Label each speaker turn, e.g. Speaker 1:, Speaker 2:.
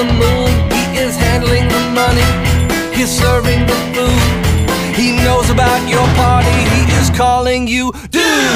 Speaker 1: the moon. He is handling the money. He's serving the food. He knows about your party. He is calling you, dude.